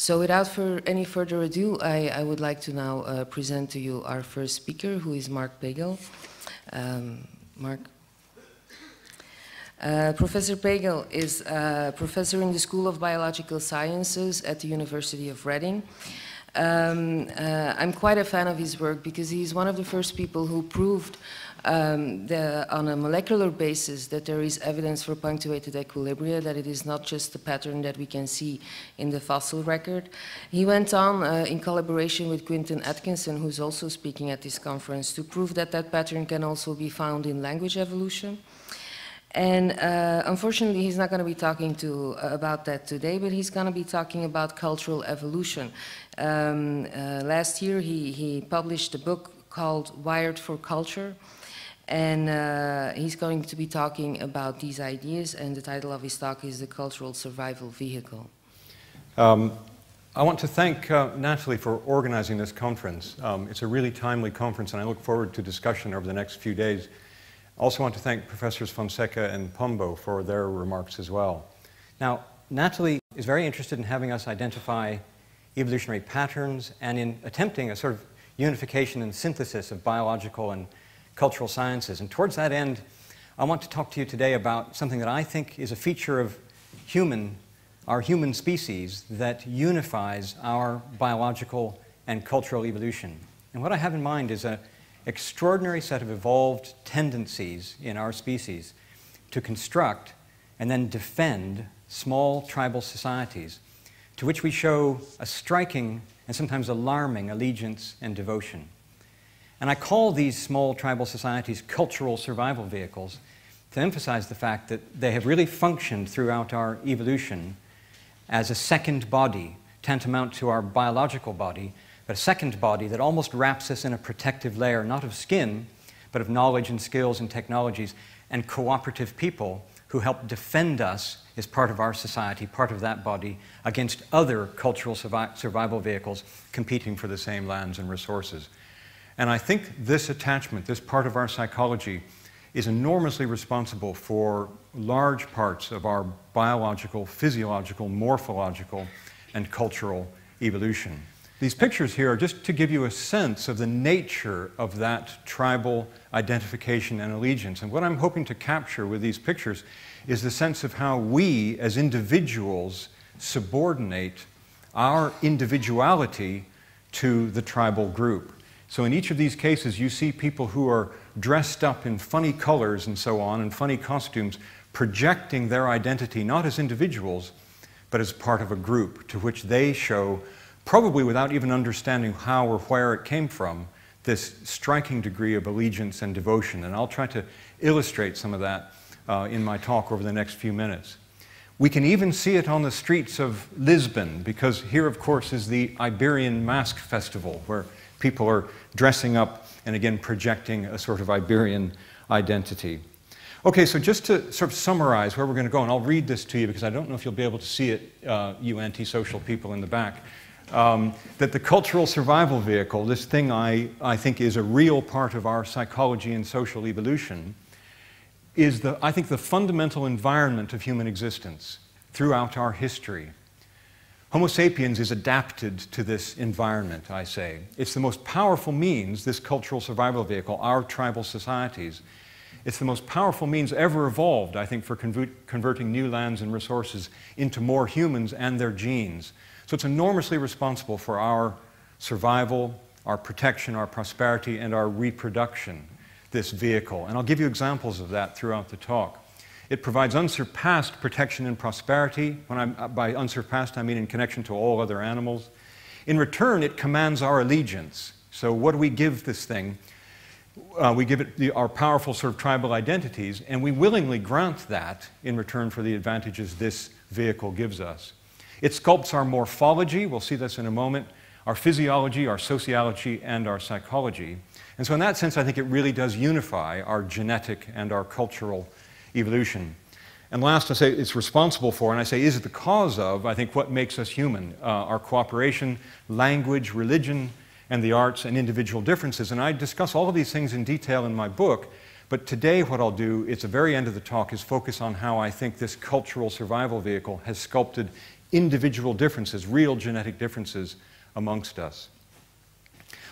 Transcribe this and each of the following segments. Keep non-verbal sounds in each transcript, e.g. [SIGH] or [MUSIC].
So without for any further ado, I, I would like to now uh, present to you our first speaker, who is Mark Pagel. Um, Mark. Uh, professor Pagel is a professor in the School of Biological Sciences at the University of Reading. Um, uh, I'm quite a fan of his work because he's one of the first people who proved um, the, on a molecular basis that there is evidence for punctuated equilibria, that it is not just a pattern that we can see in the fossil record. He went on uh, in collaboration with Quentin Atkinson, who's also speaking at this conference, to prove that that pattern can also be found in language evolution. And uh, unfortunately, he's not going to be talking to, uh, about that today, but he's going to be talking about cultural evolution. Um, uh, last year, he, he published a book called Wired for Culture, and uh, he's going to be talking about these ideas, and the title of his talk is The Cultural Survival Vehicle. Um, I want to thank uh, Natalie for organizing this conference. Um, it's a really timely conference, and I look forward to discussion over the next few days. I Also want to thank Professors Fonseca and Pombo for their remarks as well. Now, Natalie is very interested in having us identify evolutionary patterns and in attempting a sort of unification and synthesis of biological and cultural sciences. And towards that end, I want to talk to you today about something that I think is a feature of human, our human species that unifies our biological and cultural evolution. And what I have in mind is a extraordinary set of evolved tendencies in our species to construct and then defend small tribal societies to which we show a striking and sometimes alarming allegiance and devotion. And I call these small tribal societies cultural survival vehicles to emphasize the fact that they have really functioned throughout our evolution as a second body, tantamount to our biological body, but a second body that almost wraps us in a protective layer, not of skin, but of knowledge and skills and technologies and cooperative people who help defend us as part of our society, part of that body, against other cultural survival vehicles competing for the same lands and resources. And I think this attachment, this part of our psychology, is enormously responsible for large parts of our biological, physiological, morphological, and cultural evolution. These pictures here are just to give you a sense of the nature of that tribal identification and allegiance. And what I'm hoping to capture with these pictures is the sense of how we, as individuals, subordinate our individuality to the tribal group. So in each of these cases, you see people who are dressed up in funny colors and so on, and funny costumes, projecting their identity not as individuals, but as part of a group to which they show probably without even understanding how or where it came from, this striking degree of allegiance and devotion. And I'll try to illustrate some of that uh, in my talk over the next few minutes. We can even see it on the streets of Lisbon, because here, of course, is the Iberian Mask Festival, where people are dressing up and again projecting a sort of Iberian identity. Okay, so just to sort of summarize where we're going to go, and I'll read this to you because I don't know if you'll be able to see it, uh, you antisocial people in the back um, that the cultural survival vehicle, this thing I, I think is a real part of our psychology and social evolution, is, the, I think, the fundamental environment of human existence throughout our history. Homo sapiens is adapted to this environment, I say. It's the most powerful means, this cultural survival vehicle, our tribal societies. It's the most powerful means ever evolved, I think, for converting new lands and resources into more humans and their genes. So it's enormously responsible for our survival, our protection, our prosperity, and our reproduction, this vehicle. And I'll give you examples of that throughout the talk. It provides unsurpassed protection and prosperity. When I'm, uh, by unsurpassed, I mean in connection to all other animals. In return, it commands our allegiance. So, what do we give this thing? Uh, we give it the, our powerful sort of tribal identities, and we willingly grant that in return for the advantages this vehicle gives us. It sculpts our morphology, we'll see this in a moment, our physiology, our sociology, and our psychology. And so, in that sense, I think it really does unify our genetic and our cultural evolution. And last, I say it's responsible for, and I say is it the cause of, I think, what makes us human uh, our cooperation, language, religion, and the arts, and individual differences. And I discuss all of these things in detail in my book. But today, what I'll do, at the very end of the talk, is focus on how I think this cultural survival vehicle has sculpted individual differences, real genetic differences amongst us.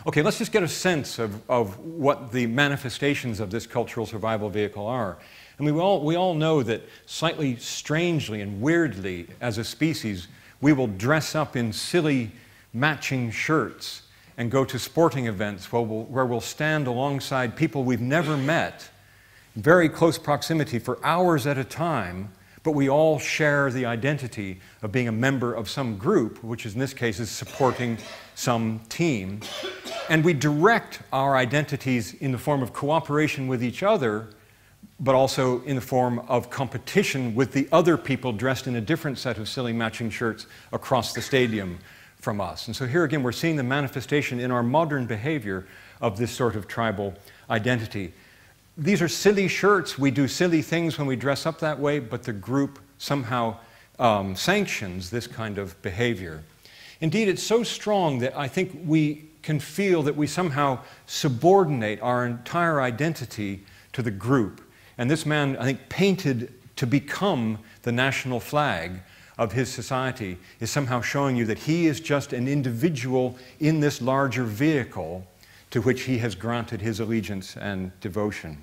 Okay, let's just get a sense of, of what the manifestations of this cultural survival vehicle are. And we all, we all know that slightly strangely and weirdly, as a species, we will dress up in silly matching shirts and go to sporting events where we'll, where we'll stand alongside people we've never met, very close proximity for hours at a time, but we all share the identity of being a member of some group, which in this case is supporting some team. And we direct our identities in the form of cooperation with each other, but also in the form of competition with the other people dressed in a different set of silly matching shirts across the stadium from us. And so here again, we're seeing the manifestation in our modern behavior of this sort of tribal identity. These are silly shirts. We do silly things when we dress up that way, but the group somehow um, sanctions this kind of behavior. Indeed, it's so strong that I think we can feel that we somehow subordinate our entire identity to the group. And this man, I think, painted to become the national flag of his society is somehow showing you that he is just an individual in this larger vehicle to which he has granted his allegiance and devotion.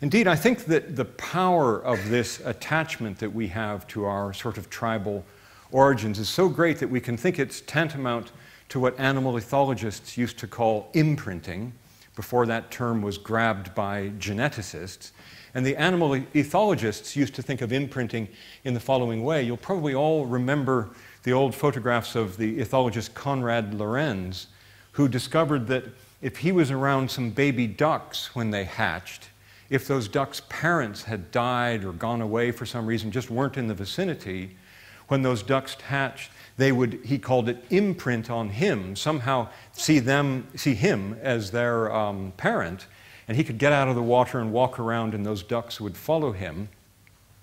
Indeed, I think that the power of this attachment that we have to our sort of tribal origins is so great that we can think it's tantamount to what animal ethologists used to call imprinting before that term was grabbed by geneticists. And the animal ethologists used to think of imprinting in the following way. You'll probably all remember the old photographs of the ethologist Konrad Lorenz, who discovered that if he was around some baby ducks when they hatched, if those ducks' parents had died or gone away for some reason, just weren't in the vicinity, when those ducks hatched, they would, he called it imprint on him, somehow see them, see him as their um, parent, and he could get out of the water and walk around, and those ducks would follow him,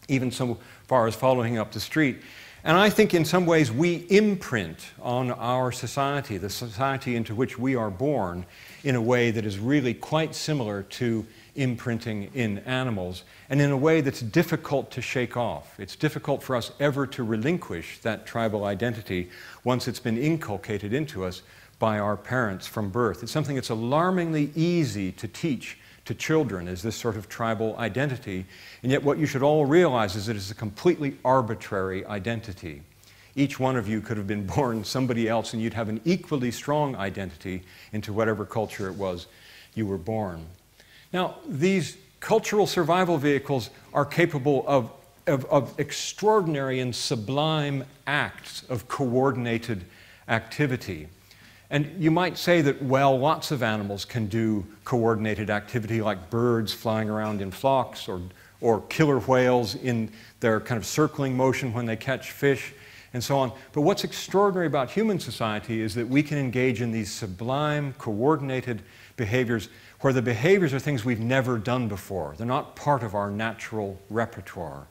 even so far as following up the street. And I think in some ways we imprint on our society, the society into which we are born, in a way that is really quite similar to imprinting in animals, and in a way that's difficult to shake off. It's difficult for us ever to relinquish that tribal identity once it's been inculcated into us by our parents from birth. It's something that's alarmingly easy to teach to children is this sort of tribal identity. And yet, what you should all realize is that it's a completely arbitrary identity. Each one of you could have been [LAUGHS] born somebody else, and you'd have an equally strong identity into whatever culture it was you were born. Now, these cultural survival vehicles are capable of, of, of extraordinary and sublime acts of coordinated activity. And you might say that, well, lots of animals can do coordinated activity like birds flying around in flocks or, or killer whales in their kind of circling motion when they catch fish and so on. But what's extraordinary about human society is that we can engage in these sublime, coordinated behaviors where the behaviors are things we've never done before. They're not part of our natural repertoire.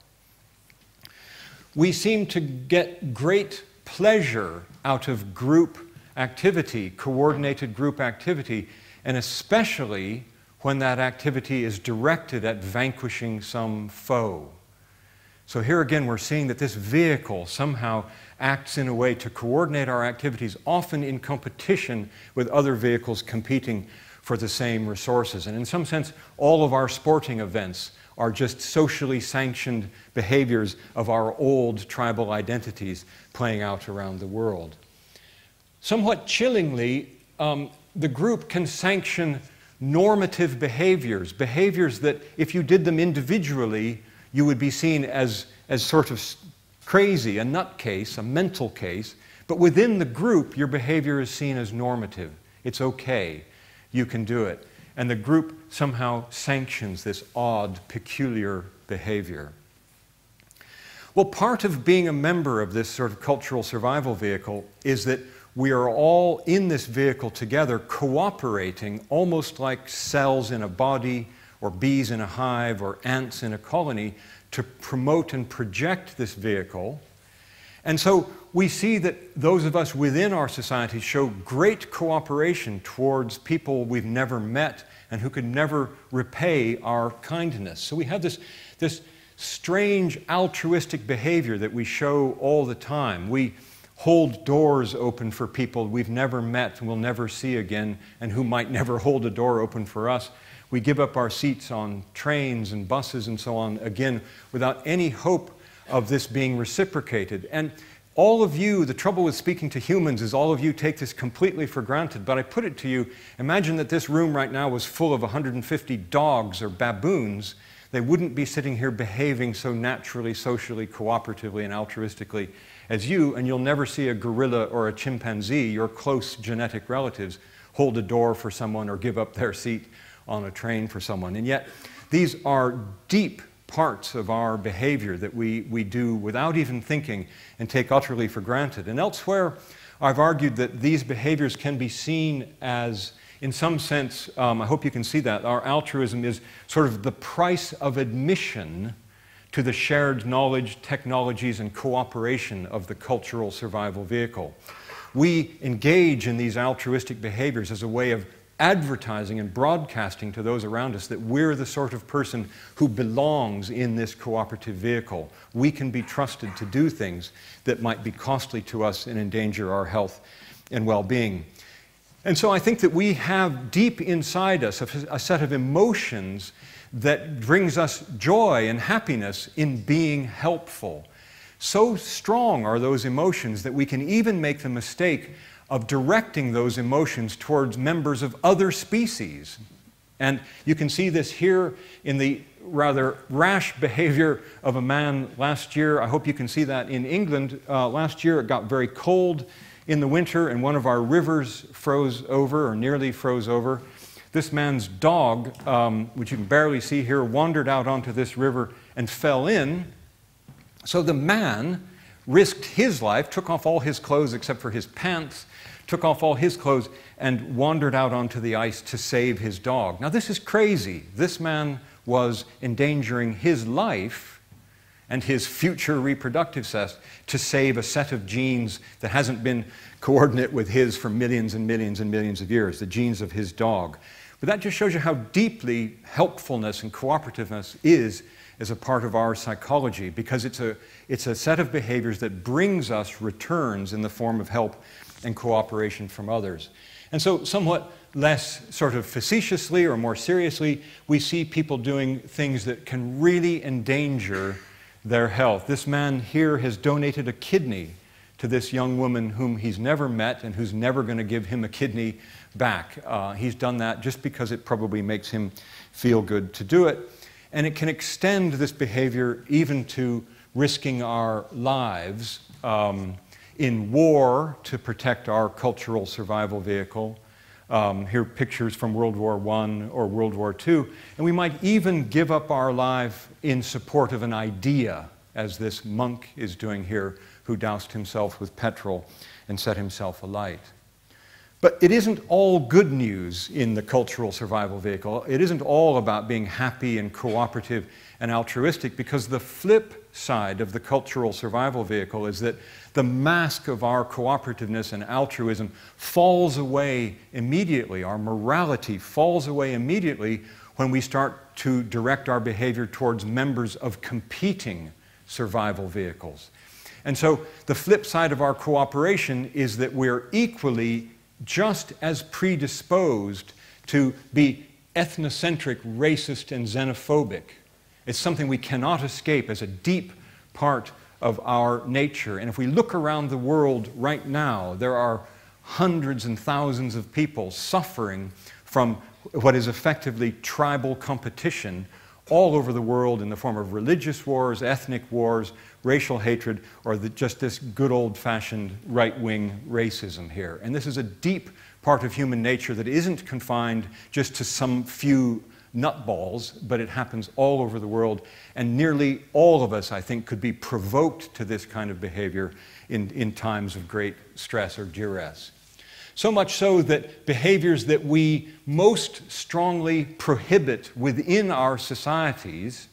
We seem to get great pleasure out of group activity, coordinated group activity, and especially when that activity is directed at vanquishing some foe. So here again, we're seeing that this vehicle somehow acts in a way to coordinate our activities, often in competition with other vehicles competing for the same resources. And in some sense, all of our sporting events are just socially sanctioned behaviors of our old tribal identities playing out around the world. Somewhat chillingly, um, the group can sanction normative behaviors, behaviors that if you did them individually, you would be seen as, as sort of crazy, a nutcase, a mental case. But within the group, your behavior is seen as normative. It's okay. You can do it. And the group somehow sanctions this odd, peculiar behavior. Well, part of being a member of this sort of cultural survival vehicle is that we are all in this vehicle together, cooperating almost like cells in a body, or bees in a hive, or ants in a colony, to promote and project this vehicle. And so we see that those of us within our society show great cooperation towards people we've never met and who could never repay our kindness. So we have this, this strange altruistic behavior that we show all the time. We hold doors open for people we've never met and will never see again, and who might never hold a door open for us. We give up our seats on trains and buses and so on, again, without any hope of this being reciprocated. And all of you, the trouble with speaking to humans is all of you take this completely for granted. But I put it to you imagine that this room right now was full of 150 dogs or baboons. They wouldn't be sitting here behaving so naturally, socially, cooperatively, and altruistically as you, and you'll never see a gorilla or a chimpanzee, your close genetic relatives, hold a door for someone or give up their seat on a train for someone. And yet, these are deep parts of our behavior that we, we do without even thinking and take utterly for granted. And elsewhere, I've argued that these behaviors can be seen as, in some sense, um, I hope you can see that, our altruism is sort of the price of admission to the shared knowledge, technologies, and cooperation of the cultural survival vehicle. We engage in these altruistic behaviors as a way of advertising and broadcasting to those around us that we're the sort of person who belongs in this cooperative vehicle. We can be trusted to do things that might be costly to us and endanger our health and well being. And so I think that we have deep inside us a, a set of emotions that brings us joy and happiness in being helpful. So strong are those emotions that we can even make the mistake of directing those emotions towards members of other species. And you can see this here in the rather rash behavior of a man last year. I hope you can see that in England. Uh, last year it got very cold in the winter, and one of our rivers froze over, or nearly froze over. This man's dog, um, which you can barely see here, wandered out onto this river and fell in. So the man risked his life, took off all his clothes except for his pants, took off all his clothes, and wandered out onto the ice to save his dog. Now, this is crazy. This man was endangering his life and his future reproductive set to save a set of genes that hasn't been coordinate with his for millions and millions and millions of years, the genes of his dog. But that just shows you how deeply helpfulness and cooperativeness is as a part of our psychology because it's a, it's a set of behaviors that brings us returns in the form of help and cooperation from others. And so, somewhat less sort of facetiously or more seriously, we see people doing things that can really endanger their health. This man here has donated a kidney to this young woman whom he's never met and who's never going to give him a kidney back. Uh, he's done that just because it probably makes him feel good to do it. And it can extend this behavior even to risking our lives um, in war to protect our cultural survival vehicle. Um, here pictures from World War I or World War II. And we might even give up our life in support of an idea, as this monk is doing here, who doused himself with petrol and set himself alight. But it isn't all good news in the cultural survival vehicle. It isn't all about being happy and cooperative and altruistic because the flip side of the cultural survival vehicle is that the mask of our cooperativeness and altruism falls away immediately. Our morality falls away immediately when we start to direct our behavior towards members of competing survival vehicles. And so the flip side of our cooperation is that we're equally just as predisposed to be ethnocentric, racist, and xenophobic. It's something we cannot escape as a deep part of our nature. And if we look around the world right now, there are hundreds and thousands of people suffering from what is effectively tribal competition all over the world in the form of religious wars, ethnic wars, racial hatred, or the, just this good old fashioned right wing racism here. And this is a deep part of human nature that isn't confined just to some few nutballs, but it happens all over the world. And nearly all of us, I think, could be provoked to this kind of behavior in, in times of great stress or duress. So much so that behaviors that we most strongly prohibit within our societies,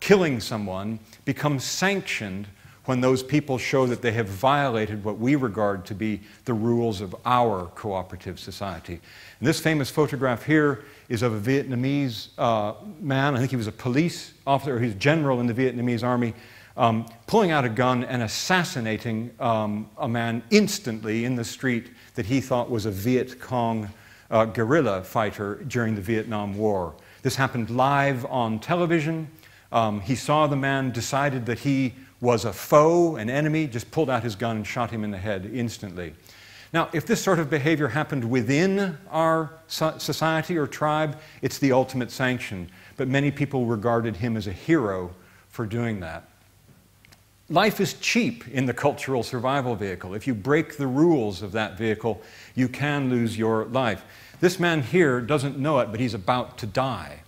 killing someone, become sanctioned when those people show that they have violated what we regard to be the rules of our cooperative society. And this famous photograph here is of a Vietnamese uh, man. I think he was a police officer, he was general in the Vietnamese army, um, pulling out a gun and assassinating um, a man instantly in the street that he thought was a Viet Cong uh, guerrilla fighter during the Vietnam War. This happened live on television. Um, he saw the man, decided that he was a foe, an enemy, just pulled out his gun and shot him in the head instantly. Now, if this sort of behavior happened within our society or tribe, it's the ultimate sanction. But many people regarded him as a hero for doing that. Life is cheap in the cultural survival vehicle. If you break the rules of that vehicle, you can lose your life. This man here doesn't know it, but he's about to die,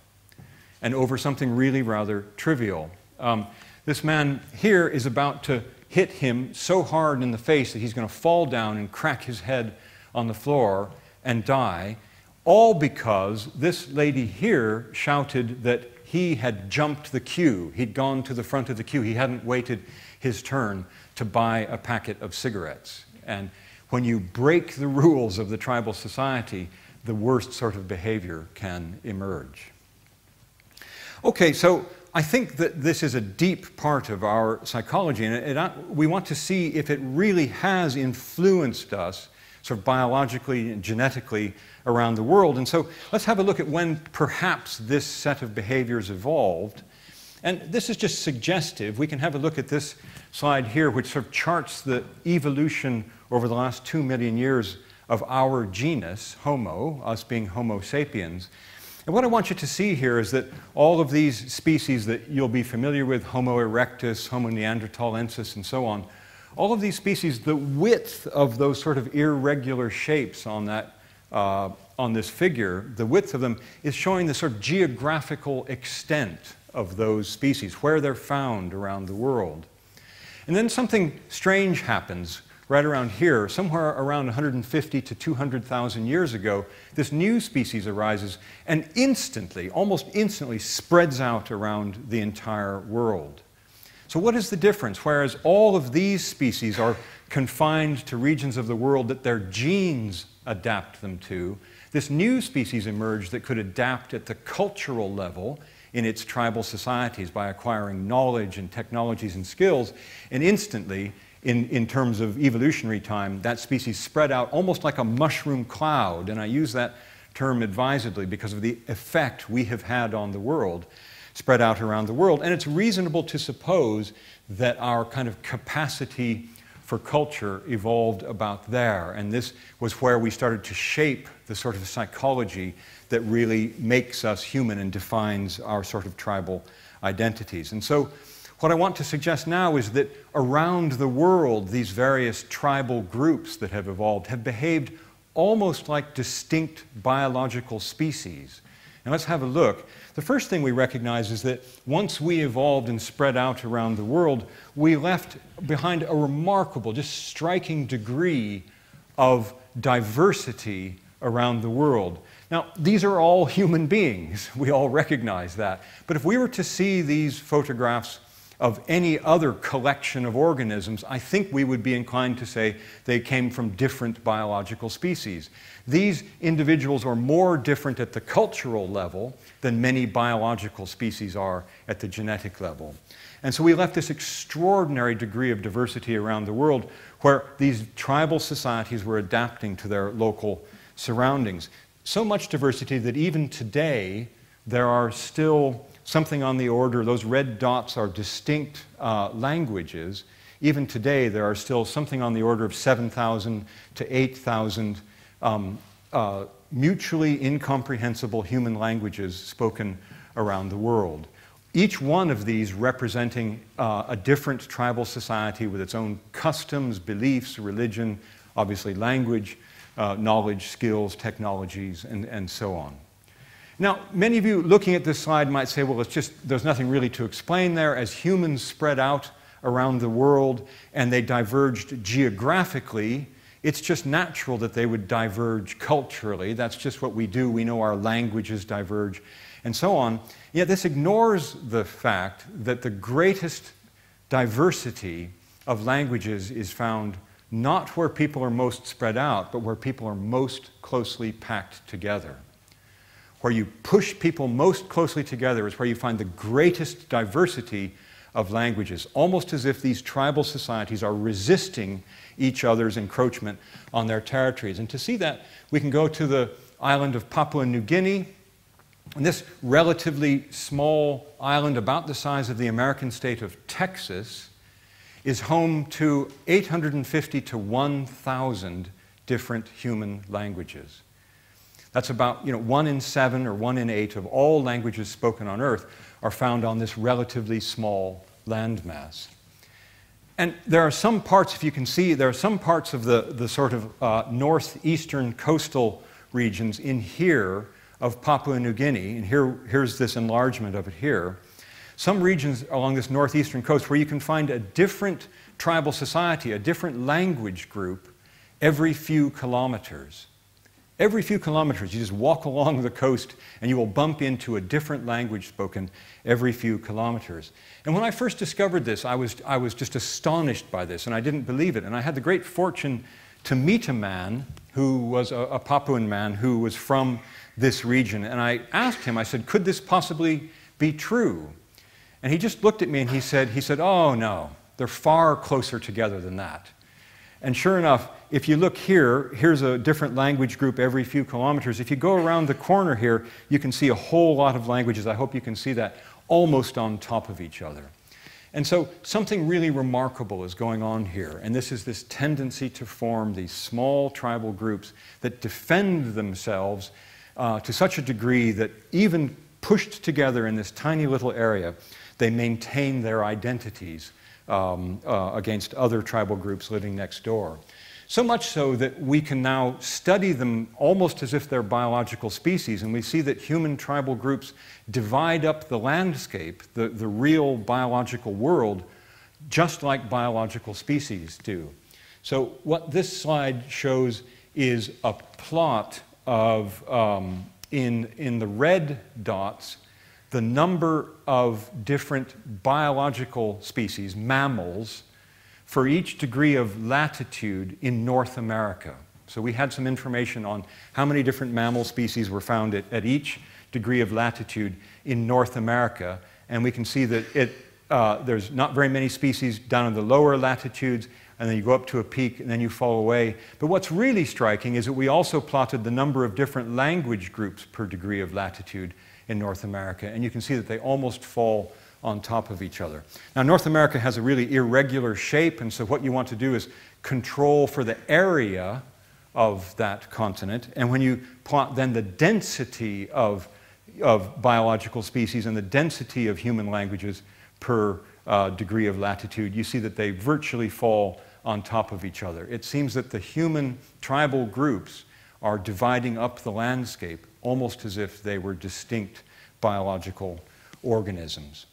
and over something really rather trivial. Um, this man here is about to hit him so hard in the face that he's going to fall down and crack his head on the floor and die, all because this lady here shouted that he had jumped the queue. He'd gone to the front of the queue. He hadn't waited his turn to buy a packet of cigarettes. And when you break the rules of the tribal society, the worst sort of behavior can emerge. Okay, so I think that this is a deep part of our psychology, and it, it, uh, we want to see if it really has influenced us, sort of biologically and genetically, around the world. And so let's have a look at when perhaps this set of behaviors evolved. And this is just suggestive. We can have a look at this slide here, which sort of charts the evolution over the last two million years of our genus, Homo, us being Homo sapiens. And what I want you to see here is that all of these species that you'll be familiar with, Homo erectus, Homo neanderthalensis, and so on, all of these species, the width of those sort of irregular shapes on, that, uh, on this figure, the width of them is showing the sort of geographical extent of those species, where they're found around the world. And then something strange happens right around here, somewhere around 150 to 200,000 years ago, this new species arises and instantly, almost instantly, spreads out around the entire world. So, what is the difference? Whereas all of these species are confined to regions of the world that their genes adapt them to, this new species emerged that could adapt at the cultural level in its tribal societies by acquiring knowledge and technologies and skills, and instantly in, in terms of evolutionary time, that species spread out almost like a mushroom cloud. And I use that term advisedly because of the effect we have had on the world, spread out around the world. And it's reasonable to suppose that our kind of capacity for culture evolved about there. And this was where we started to shape the sort of psychology that really makes us human and defines our sort of tribal identities. And so what I want to suggest now is that around the world, these various tribal groups that have evolved have behaved almost like distinct biological species. And let's have a look. The first thing we recognize is that once we evolved and spread out around the world, we left behind a remarkable, just striking degree of diversity around the world. Now, these are all human beings. [LAUGHS] We all recognize that. But if we were to see these photographs of any other collection of organisms, I think we would be inclined to say they came from different biological species. These individuals are more different at the cultural level than many biological species are at the genetic level. And so we left this extraordinary degree of diversity around the world where these tribal societies were adapting to their local surroundings. So much diversity that even today there are still something on the order, those red dots are distinct uh, languages. Even today, there are still something on the order of 7,000 to 8,000 um, uh, mutually incomprehensible human languages spoken around the world. Each one of these representing uh, a different tribal society with its own customs, beliefs, religion, obviously language, uh, knowledge, skills, technologies, and, and so on. Now, many of you looking at this slide might say, well, it's just, there's nothing really to explain there. As humans spread out around the world and they diverged geographically, it's just natural that they would diverge culturally. That's just what we do. We know our languages diverge and so on. Yet this ignores the fact that the greatest diversity of languages is found not where people are most spread out, but where people are most closely packed together. Where you push people most closely together is where you find the greatest diversity of languages, almost as if these tribal societies are resisting each other's encroachment on their territories. And to see that, we can go to the island of Papua New Guinea. And this relatively small island, about the size of the American state of Texas, is home to 850 to 1,000 different human languages. That's about you know, one in seven or one in eight of all languages spoken on Earth are found on this relatively small landmass. And there are some parts, if you can see, there are some parts of the, the sort of uh, northeastern coastal regions in here of Papua New Guinea, and here, here's this enlargement of it here. Some regions along this northeastern coast where you can find a different tribal society, a different language group every few kilometers. Every few kilometers, you just walk along the coast and you will bump into a different language spoken every few kilometers. And when I first discovered this, I was, I was just astonished by this and I didn't believe it. And I had the great fortune to meet a man who was a, a Papuan man who was from this region. And I asked him, I said, could this possibly be true? And he just looked at me and he said, he said, oh no, they're far closer together than that. And sure enough, if you look here, here's a different language group every few kilometers. If you go around the corner here, you can see a whole lot of languages. I hope you can see that almost on top of each other. And so something really remarkable is going on here. And this is this tendency to form these small tribal groups that defend themselves uh, to such a degree that even pushed together in this tiny little area, they maintain their identities um, uh, against other tribal groups living next door. So much so that we can now study them almost as if they're biological species, and we see that human tribal groups divide up the landscape, the, the real biological world, just like biological species do. So, what this slide shows is a plot of, um, in, in the red dots, the number of different biological species, mammals, for each degree of latitude in North America. So we had some information on how many different mammal species were found at, at each degree of latitude in North America. And we can see that it, uh, there's not very many species down in the lower latitudes, and then you go up to a peak, and then you fall away. But what's really striking is that we also plotted the number of different language groups per degree of latitude in North America. And you can see that they almost fall on top of each other. Now, North America has a really irregular shape, and so what you want to do is control for the area of that continent. And when you plot then the density of, of biological species and the density of human languages per uh, degree of latitude, you see that they virtually fall on top of each other. It seems that the human tribal groups are dividing up the landscape almost as if they were distinct biological organisms.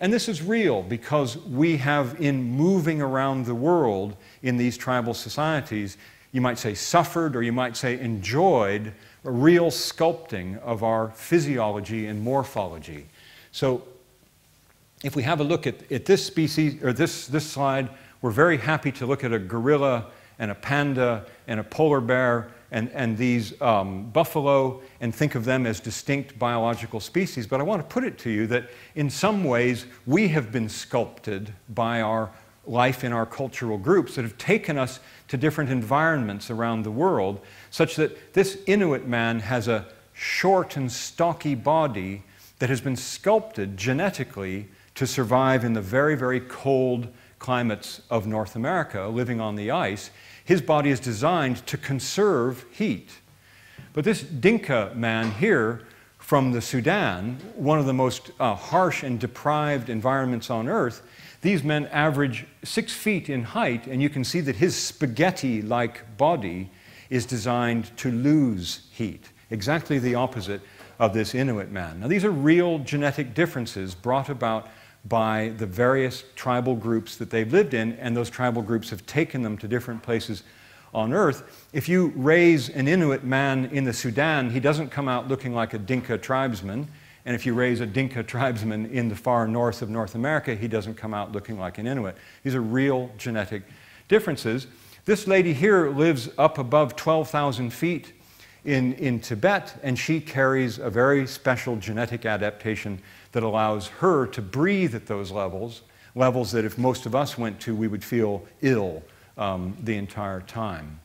And this is real because we have, in moving around the world in these tribal societies, you might say suffered or you might say enjoyed a real sculpting of our physiology and morphology. So, if we have a look at, at this species or this, this slide, we're very happy to look at a gorilla and a panda and a polar bear and, and these um, buffalo and think of them as distinct biological species. But I want to put it to you that in some ways we have been sculpted by our life in our cultural groups that have taken us to different environments around the world, such that this Inuit man has a short and stocky body that has been sculpted genetically to survive in the very, very cold climates of North America, living on the ice. His body is designed to conserve heat. But this Dinka man here from the Sudan, one of the most uh, harsh and deprived environments on earth, these men average six feet in height, and you can see that his spaghetti like body is designed to lose heat, exactly the opposite of this Inuit man. Now, these are real genetic differences brought about by the various tribal groups that they've lived in, and those tribal groups have taken them to different places on earth. If you raise an Inuit man in the Sudan, he doesn't come out looking like a Dinka tribesman. And if you raise a Dinka tribesman in the far north of North America, he doesn't come out looking like an Inuit. These are real genetic differences. This lady here lives up above 12,000 feet in, in Tibet, and she carries a very special genetic adaptation that allows her to breathe at those levels, levels that if most of us went to, we would feel ill um, the entire time.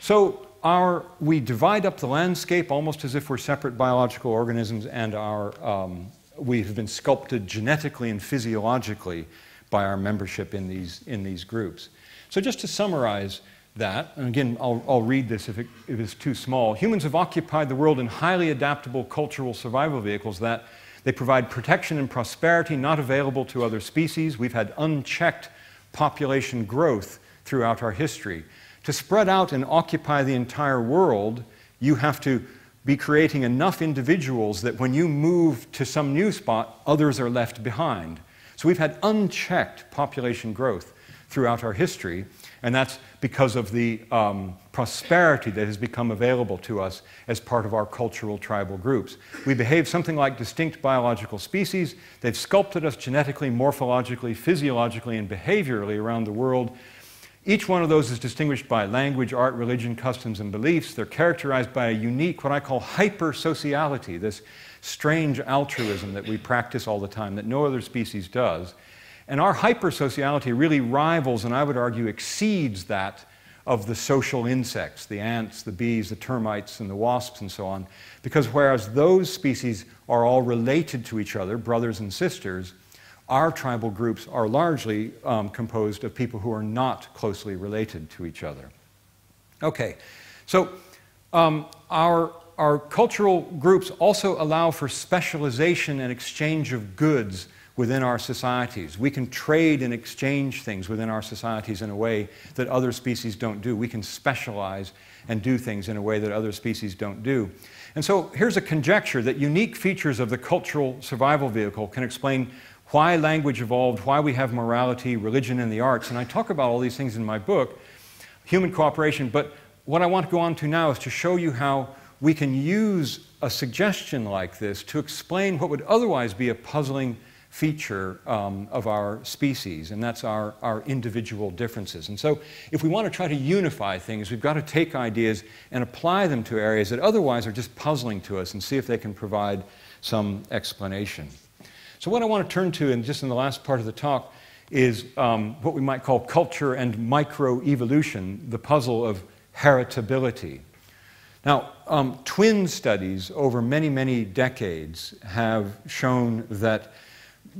So our, we divide up the landscape almost as if we're separate biological organisms, and our, um, we have been sculpted genetically and physiologically by our membership in these, in these groups. So, just to summarize that, and again, I'll, I'll read this if, it, if it's too small. Humans have occupied the world in highly adaptable cultural survival vehicles that they provide protection and prosperity not available to other species. We've had unchecked population growth throughout our history. To spread out and occupy the entire world, you have to be creating enough individuals that when you move to some new spot, others are left behind. So we've had unchecked population growth throughout our history, and that's because of the um, prosperity that has become available to us as part of our cultural tribal groups. We behave something like distinct biological species. They've sculpted us genetically, morphologically, physiologically, and behaviorally around the world. Each one of those is distinguished by language, art, religion, customs, and beliefs. They're characterized by a unique, what I call hypersociality, this strange altruism that we practice all the time that no other species does. And our hypersociality really rivals, and I would argue exceeds that of the social insects, the ants, the bees, the termites, and the wasps, and so on. Because whereas those species are all related to each other, brothers and sisters, our tribal groups are largely um, composed of people who are not closely related to each other. Okay, so um, our our cultural groups also allow for specialization and exchange of goods within our societies. We can trade and exchange things within our societies in a way that other species don't do. We can specialize and do things in a way that other species don't do. And so here's a conjecture that unique features of the cultural survival vehicle can explain why language evolved, why we have morality, religion, and the arts. And I talk about all these things in my book, Human Cooperation. But what I want to go on to now is to show you how we can use a suggestion like this to explain what would otherwise be a puzzling feature um, of our species, and that's our, our individual differences. And so, if we want to try to unify things, we've got to take ideas and apply them to areas that otherwise are just puzzling to us and see if they can provide some explanation. So, what I want to turn to, and just in the last part of the talk, is um, what we might call culture and microevolution, the puzzle of heritability. Now, um, twin studies over many, many decades have shown that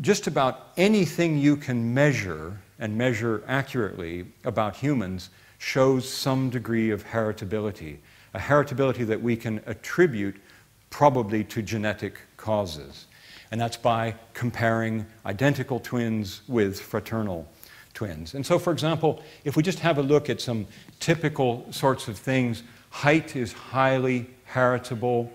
just about anything you can measure and measure accurately about humans shows some degree of heritability, a heritability that we can attribute probably to genetic causes. And that's by comparing identical twins with fraternal twins. And so, for example, if we just have a look at some typical sorts of things Height is highly heritable.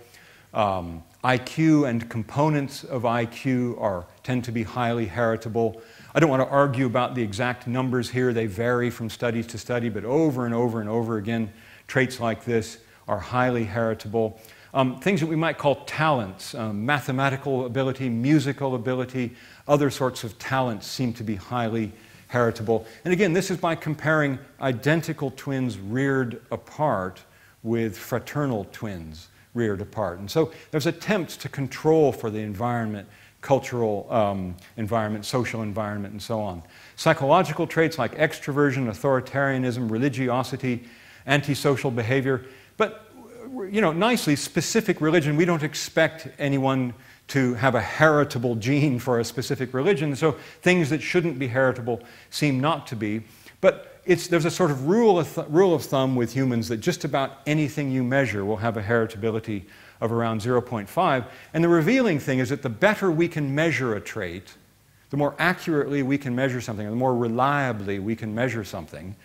Um, IQ and components of IQ are, tend to be highly heritable. I don't want to argue about the exact numbers here. They vary from study to study, but over and over and over again, traits like this are highly heritable. Um, things that we might call talents, um, mathematical ability, musical ability, other sorts of talents seem to be highly heritable. And again, this is by comparing identical twins reared apart with fraternal twins reared apart. And so there's attempts to control for the environment, cultural um, environment, social environment, and so on. Psychological traits like extroversion, authoritarianism, religiosity, antisocial behavior. But, you know, nicely, specific religion, we don't expect anyone to have a heritable gene for a specific religion. So things that shouldn't be heritable seem not to be. But there's a sort of rule of, rule of thumb with humans that just about anything you measure will have a heritability of around 0.5. And the revealing thing is that the better we can measure a trait, the more accurately we can measure something, the more reliably we can measure something,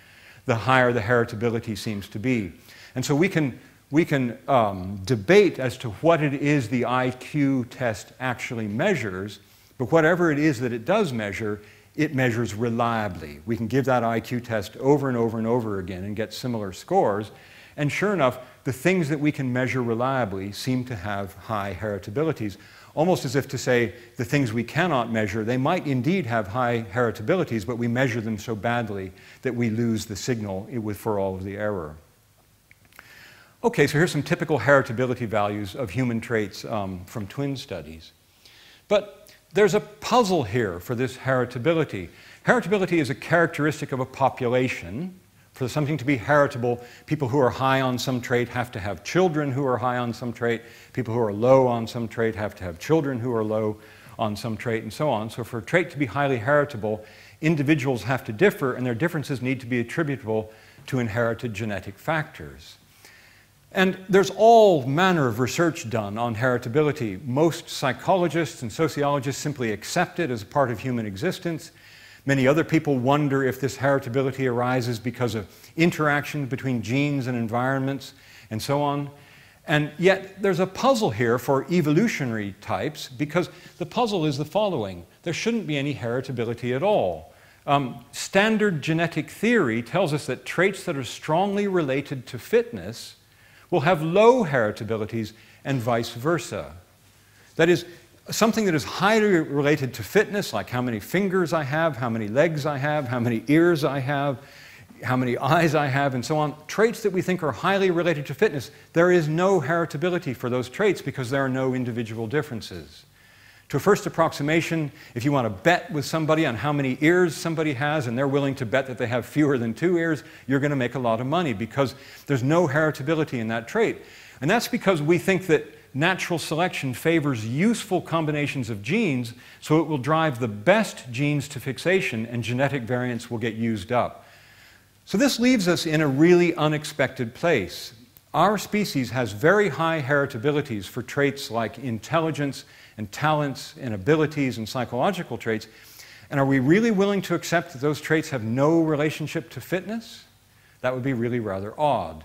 the higher the heritability seems to be. And so we can, we can um, debate as to what it is the IQ test actually measures, but whatever it is that it does measure, it measures reliably. We can give that IQ test over and over and over again and get similar scores. And sure enough, the things that we can measure reliably seem to have high heritabilities, almost as if to say the things we cannot measure, they might indeed have high heritabilities, but we measure them so badly that we lose the signal for all of the error. Okay, so here's some typical heritability values of human traits um, from twin studies. But there's a puzzle here for this heritability. Heritability is a characteristic of a population. For something to be heritable, people who are high on some trait have to have children who are high on some trait. People who are low on some trait have to have children who are low on some trait, and so on. So, for a trait to be highly heritable, individuals have to differ, and their differences need to be attributable to inherited genetic factors. And there's all manner of research done on heritability. Most psychologists and sociologists simply accept it as a part of human existence. Many other people wonder if this heritability arises because of interaction between genes and environments and so on. And yet, there's a puzzle here for evolutionary types because the puzzle is the following there shouldn't be any heritability at all. Um, standard genetic theory tells us that traits that are strongly related to fitness will have low heritabilities and vice versa. That is, something that is highly related to fitness, like how many fingers I have, how many legs I have, how many ears I have, how many eyes I have, and so on, traits that we think are highly related to fitness, there is no heritability for those traits because there are no individual differences. To first approximation, if you want to bet with somebody on how many ears somebody has and they're willing to bet that they have fewer than two ears, you're going to make a lot of money because there's no heritability in that trait. And that's because we think that natural selection favors useful combinations of genes, so it will drive the best genes to fixation and genetic variants will get used up. So this leaves us in a really unexpected place. Our species has very high heritabilities for traits like intelligence and talents and abilities and psychological traits. And are we really willing to accept that those traits have no relationship to fitness? That would be really rather odd.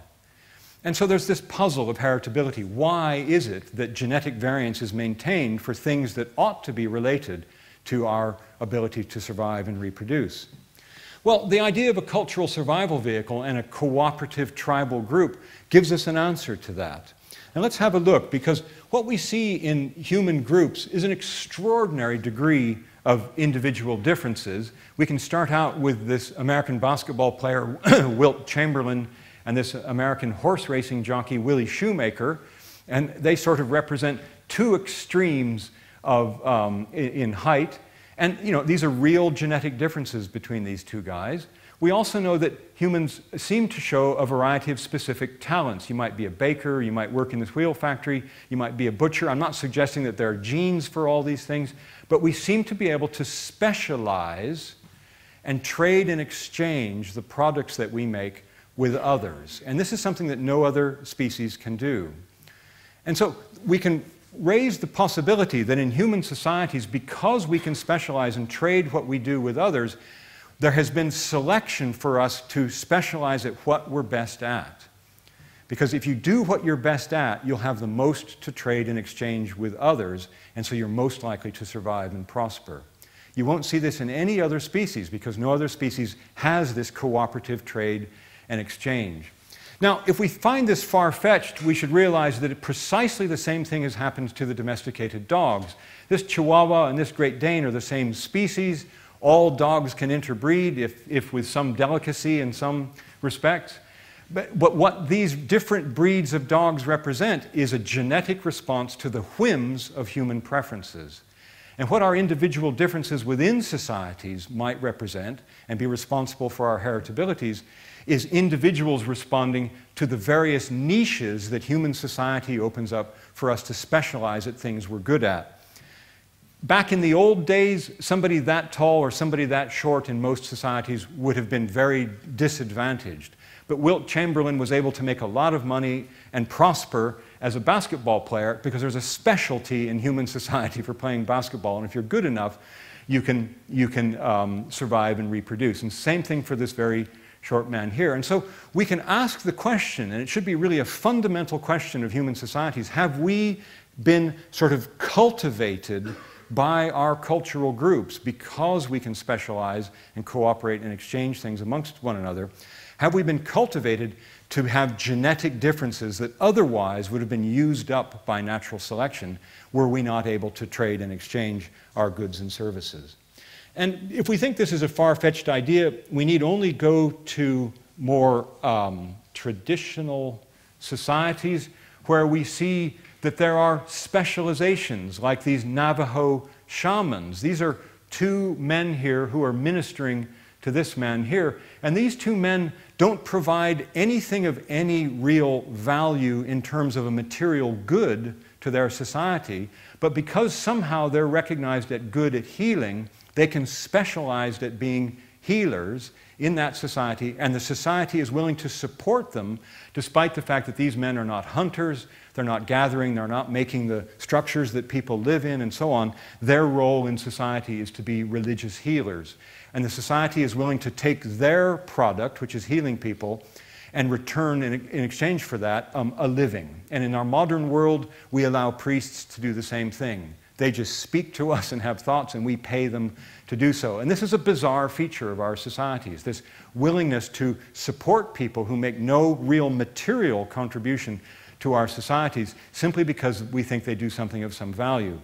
And so there's this puzzle of heritability. Why is it that genetic variance is maintained for things that ought to be related to our ability to survive and reproduce? Well, the idea of a cultural survival vehicle and a cooperative tribal group gives us an answer to that. And let's have a look because what we see in human groups is an extraordinary degree of individual differences. We can start out with this American basketball player, [COUGHS] Wilt Chamberlain, and this American horse racing jockey, Willie Shoemaker, and they sort of represent two extremes of, um, in height. And you know, these are real genetic differences between these two guys. We also know that humans seem to show a variety of specific talents. You might be a baker, you might work in this wheel factory, you might be a butcher. I'm not suggesting that there are genes for all these things, but we seem to be able to specialize and trade and exchange the products that we make with others. And this is something that no other species can do. And so we can raise the possibility that in human societies, because we can specialize and trade what we do with others, there has been selection for us to specialize at what we're best at. Because if you do what you're best at, you'll have the most to trade and exchange with others, and so you're most likely to survive and prosper. You won't see this in any other species because no other species has this cooperative trade and exchange. Now, if we find this far fetched, we should realize that precisely the same thing has happened to the domesticated dogs. This Chihuahua and this Great Dane are the same species, all dogs can interbreed, if, if with some delicacy in some respects. But, but what these different breeds of dogs represent is a genetic response to the whims of human preferences. And what our individual differences within societies might represent and be responsible for our heritabilities is individuals responding to the various niches that human society opens up for us to specialize at things we're good at. Back in the old days, somebody that tall or somebody that short in most societies would have been very disadvantaged. But Wilt Chamberlain was able to make a lot of money and prosper as a basketball player because there's a specialty in human [LAUGHS] society for playing basketball. And if you're good enough, you can, you can um, survive and reproduce. And same thing for this very short man here. And so we can ask the question, and it should be really a fundamental question of human societies have we been sort of cultivated? By our cultural groups because we can specialize and cooperate and exchange things amongst one another? Have we been cultivated to have genetic differences that otherwise would have been used up by natural selection were we not able to trade and exchange our goods and services? And if we think this is a far fetched idea, we need only go to more um, traditional societies where we see that there are specializations, like these Navajo shamans. These are two men here who are ministering to this man here. And these two men don't provide anything of any real value in terms of a material good to their society, but because somehow they're recognized at good at healing, they can specialize at being healers in that society, and the society is willing to support them despite the fact that these men are not hunters, they're not gathering, they're not making the structures that people live in, and so on. Their role in society is to be religious healers. And the society is willing to take their product, which is healing people, and return in, in exchange for that um, a living. And in our modern world, we allow priests to do the same thing. They just speak to us and have thoughts, and we pay them to do so. And this is a bizarre feature of our societies this willingness to support people who make no real material contribution to our societies simply because we think they do something of some value.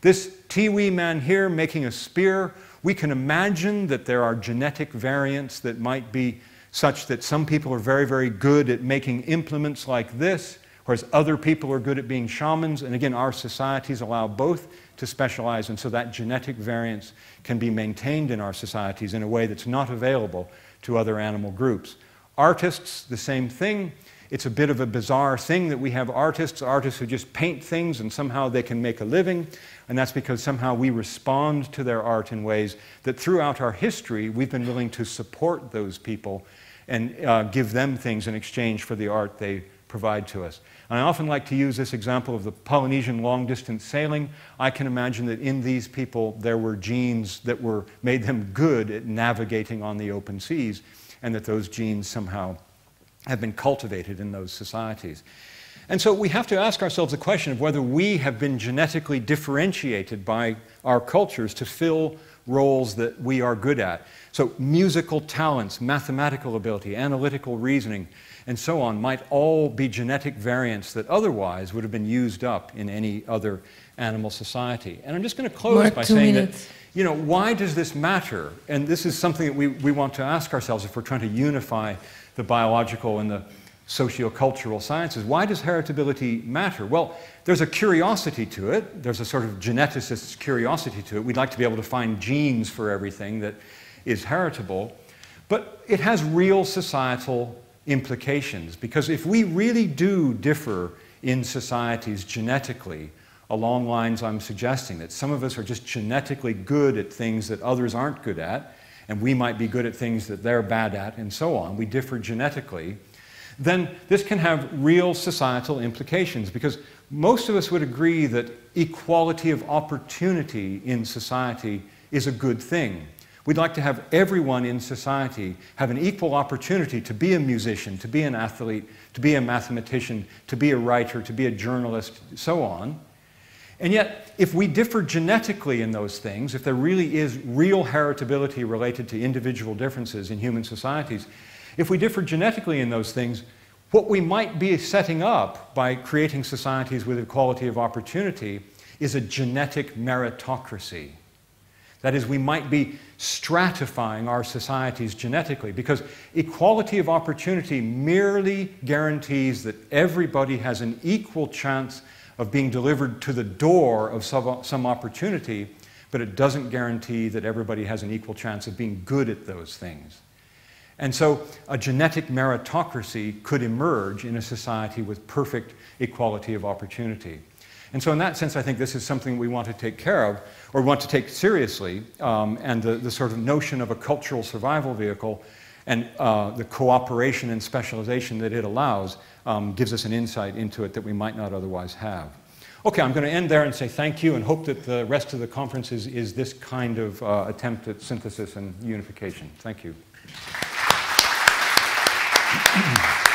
This Tiwi man here making a spear, we can imagine that there are genetic variants that might be such that some people are very, very good at making implements like this, whereas other people are good at being shamans. And again, our societies allow both to specialize, and so that genetic variance can be maintained in our societies in a way that's not available to other animal groups. Artists, the same thing. It's a bit of a bizarre thing that we have artists, artists who just paint things and somehow they can make a living. And that's because somehow we respond to their art in ways that throughout our history we've been willing to support those people and uh, give them things in exchange for the art they provide to us. And I often like to use this example of the Polynesian long distance sailing. I can imagine that in these people there were genes that were made them good at navigating on the open seas, and that those genes somehow have been cultivated in those societies. And so we have to ask ourselves the question of whether we have been genetically differentiated by our cultures to fill roles that we are good at. So, musical talents, mathematical ability, analytical reasoning, and so on might all be genetic variants that otherwise would have been used up in any other animal society. And I'm just going to close Mark, by saying minutes. that, you know, why does this matter? And this is something that we, we want to ask ourselves if we're trying to unify the biological and the sociocultural sciences. Why does heritability matter? Well, there's a curiosity to it. There's a sort of geneticist's curiosity to it. We'd like to be able to find genes for everything that is heritable. But it has real societal implications because if we really do differ in societies genetically, along lines I'm suggesting that some of us are just genetically good at things that others aren't good at, and we might be good at things that they're bad at, and so on. We differ genetically then this can have real societal implications because most of us would agree that equality of opportunity in society is a good thing. We'd like to have everyone in society have an equal opportunity to be a musician, to be an athlete, to be a mathematician, to be a writer, to be a journalist, so on. And yet, if we differ genetically in those things, if there really is real heritability related to individual differences in human societies, if we differ genetically in those things, what we might be setting up by creating societies with equality of opportunity is a genetic meritocracy. That is, we might be stratifying our societies genetically because equality of opportunity merely guarantees that everybody has an equal chance of being delivered to the door of some, opportunity, but it doesn't guarantee that everybody has an equal chance of being good at those things. And so a genetic meritocracy could emerge in a society with perfect equality of opportunity. And so, in that sense, I think this is something we want to take care of, or want to take seriously, um, and the, the, sort of notion of a cultural survival vehicle and uh, the cooperation and specialization that it allows um, gives us an insight into it that we might not otherwise have. Okay, I'm going to end there and say thank you and hope that the rest of the conference is, is this kind of uh, attempt at synthesis and unification. Thank you. [CLEARS THROAT]